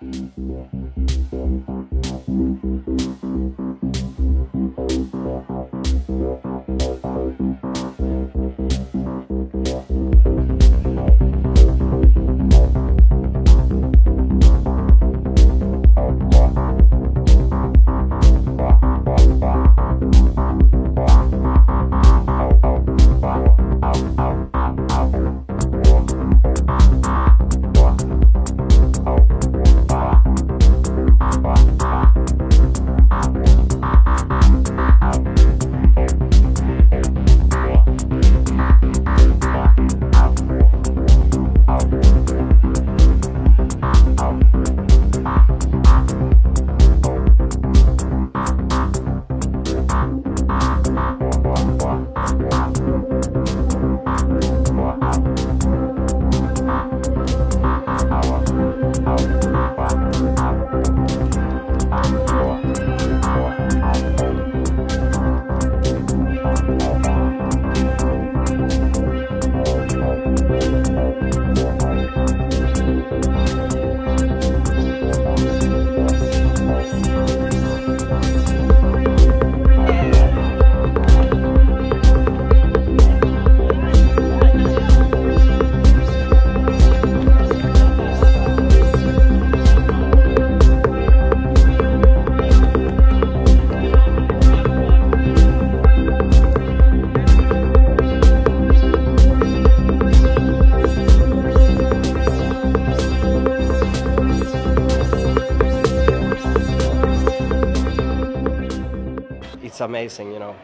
Thank you. Amazing, you know.